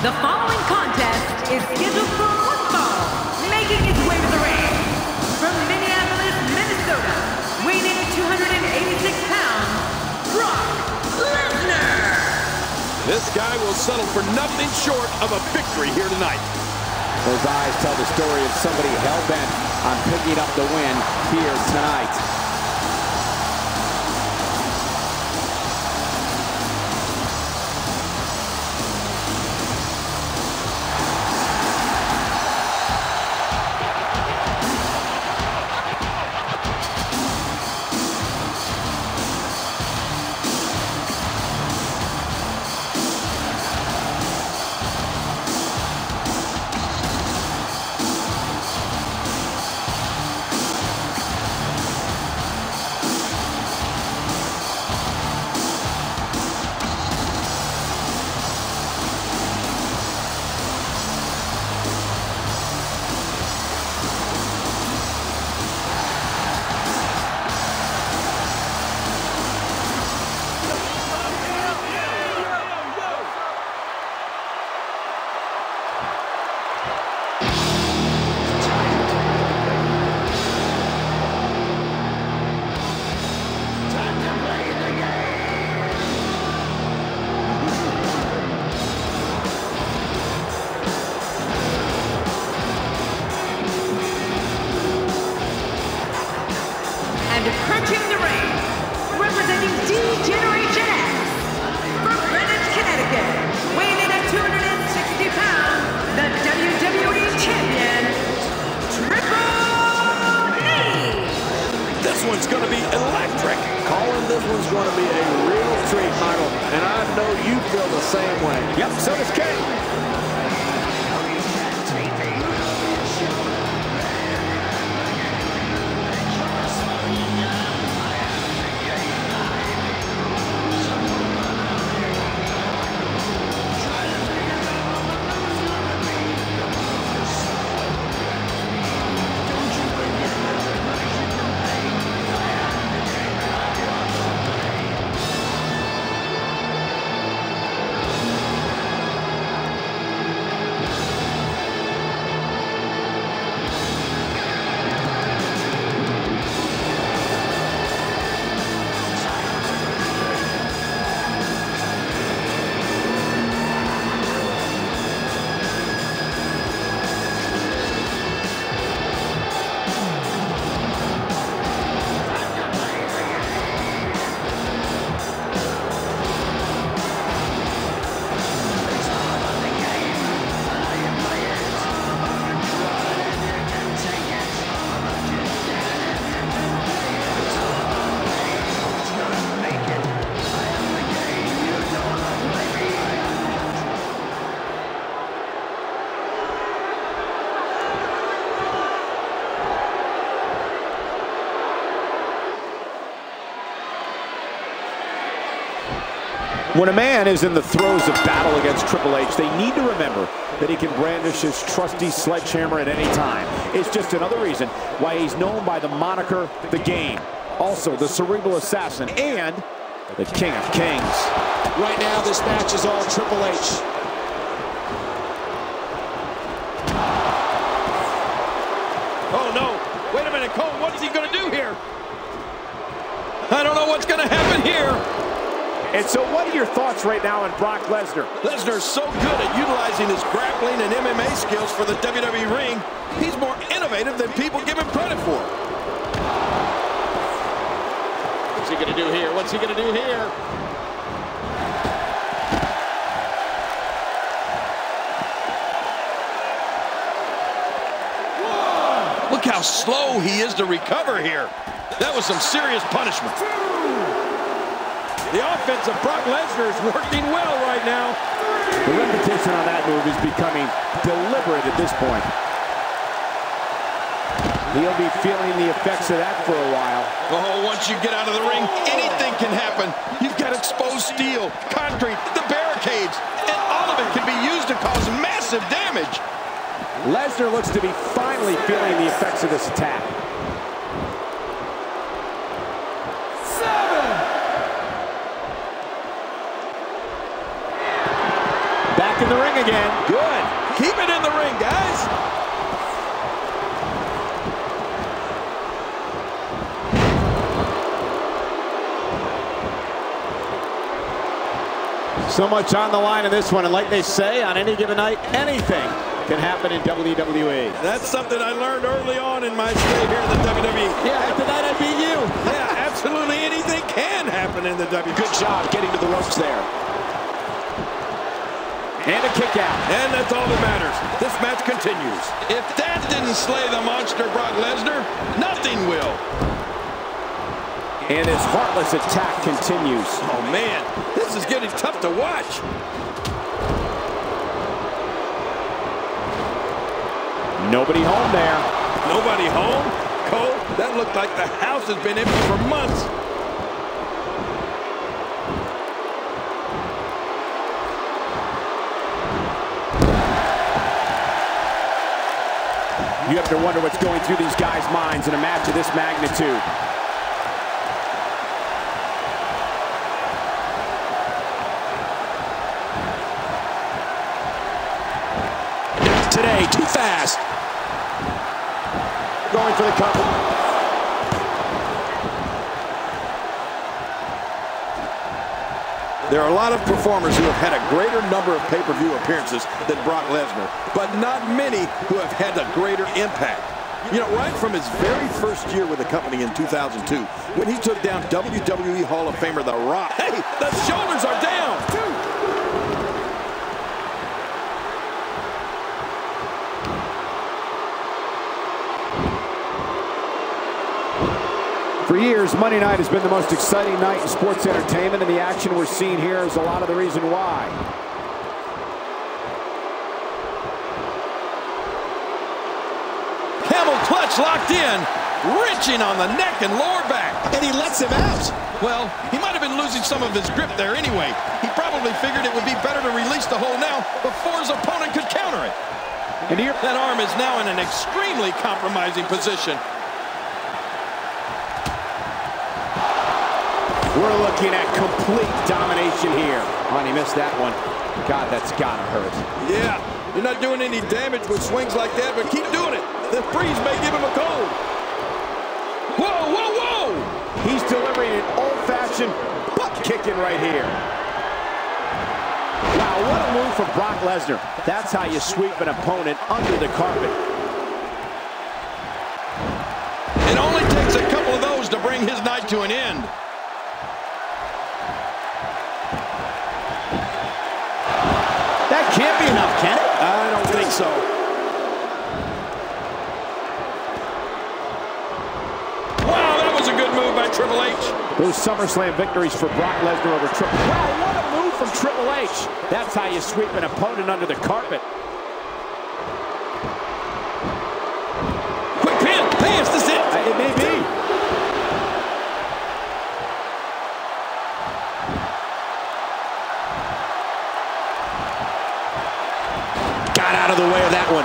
The following contest is scheduled for one fall, making its way to the ring. From Minneapolis, Minnesota, weighing in at 286 pounds, Brock Lesnar. This guy will settle for nothing short of a victory here tonight. Those eyes tell the story of somebody hell-bent on picking up the win here tonight. and approaching the ring, representing D-Generation X, from Greenwich, Connecticut, weighing in at 260 pounds, the WWE Champion, Triple E! This one's going to be electric. Colin. this one's going to be a real treat, Michael, and I know you feel the same way. Yep, so does Kane. When a man is in the throes of battle against Triple H, they need to remember that he can brandish his trusty sledgehammer at any time. It's just another reason why he's known by the moniker The Game. Also, the Cerebral Assassin and the King of Kings. Right now, this match is all Triple H. Oh, no. Wait a minute, Cole. What is he going to do here? I don't know what's going to happen here. And so what are your thoughts right now on Brock Lesnar? Lesnar's so good at utilizing his grappling and MMA skills for the WWE ring, he's more innovative than people give him credit for. What's he going to do here? What's he going to do here? Look how slow he is to recover here. That was some serious punishment. The offense of Brock Lesnar is working well right now. The repetition on that move is becoming deliberate at this point. He'll be feeling the effects of that for a while. Oh, once you get out of the ring, anything can happen. You've got exposed steel, concrete, the barricades, and all of it can be used to cause massive damage. Lesnar looks to be finally feeling the effects of this attack. in the ring again. Good. Keep it in the ring, guys. So much on the line in this one, and like they say, on any given night, anything can happen in WWE. That's something I learned early on in my stay here in the WWE. Yeah, after that I beat you. Yeah, absolutely anything can happen in the WWE. Good job getting to the ropes there. And a kick out. And that's all that matters. This match continues. If that didn't slay the monster Brock Lesnar, nothing will. And his heartless attack continues. Oh, man, this is getting tough to watch. Nobody home there. Nobody home? Cole, that looked like the house has been empty for months. You have to wonder what's going through these guys' minds in a match of this magnitude. Today, too fast. Going for the cover. There are a lot of performers who have had a greater number of pay-per-view appearances than Brock Lesnar, but not many who have had a greater impact. You know, right from his very first year with the company in 2002, when he took down WWE Hall of Famer The Rock. Hey, the shoulders are down! For Monday night has been the most exciting night in sports entertainment, and the action we're seeing here is a lot of the reason why. Camel clutch locked in, wrenching on the neck and lower back. And he lets him out. Well, he might have been losing some of his grip there anyway. He probably figured it would be better to release the hold now before his opponent could counter it. And here, That arm is now in an extremely compromising position. We're looking at complete domination here. Oh, and he missed that one. God, that's gotta hurt. Yeah, you're not doing any damage with swings like that, but keep doing it. The freeze may give him a cold. Whoa, whoa, whoa! He's delivering an old-fashioned butt kicking right here. Wow, what a move from Brock Lesnar. That's how you sweep an opponent under the carpet. It only takes a couple of those to bring his night to an end. Those SummerSlam victories for Brock Lesnar over Triple H. Wow, what a move from Triple H. That's how you sweep an opponent under the carpet. Quick pin. Hey, is this it? Uh, It may be. Got out of the way of that one.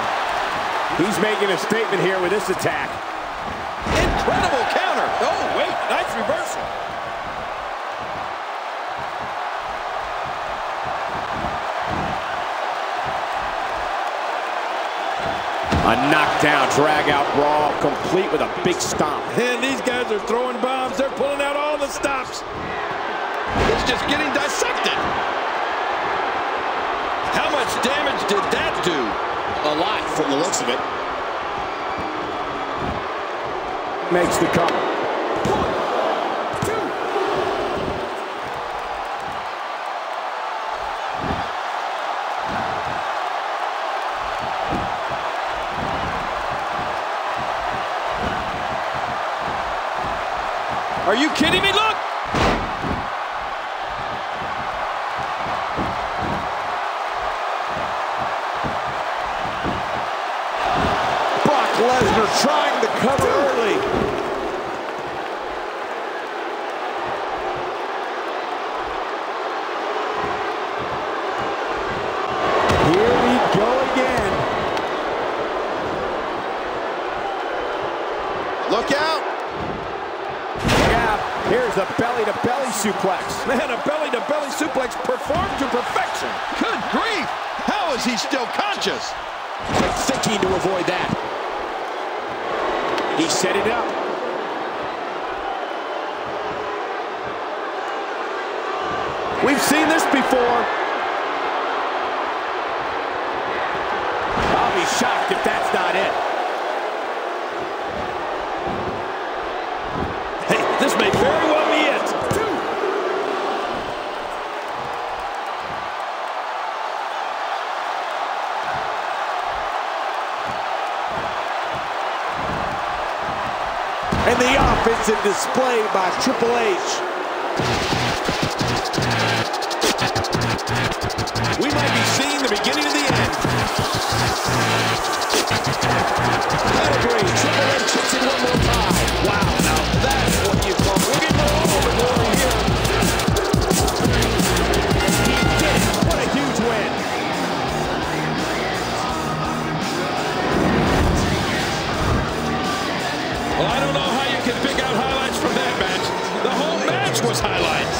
He's making a statement here with this attack. A knockdown, drag-out brawl, complete with a big stomp. And these guys are throwing bombs. They're pulling out all the stops. He's just getting dissected. How much damage did that do? A lot from the looks of it. Makes the cover. Trying to cover early. Here we go again. Look out! Yeah, here's a belly-to-belly suplex. Man, a belly-to-belly suplex performed to perfection. Good grief! How is he still conscious? Thinking to avoid that. He set it up. We've seen this before. I'll be shocked if that the offensive display by Triple H. was highlights.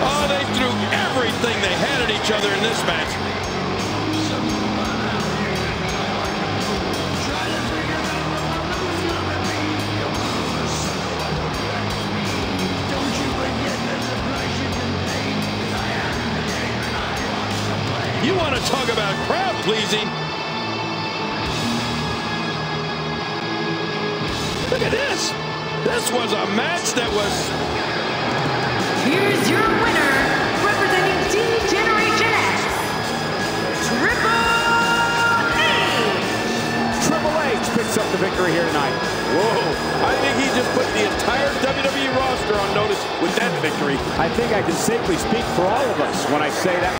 Oh, they threw everything they had at each other in this match. Look at this. This was a match that was Here's your winner, representing D-Generation X, Triple H. Triple H picks up the victory here tonight. Whoa, I think he just put the entire WWE roster on notice with that victory. I think I can safely speak for all of us when I say that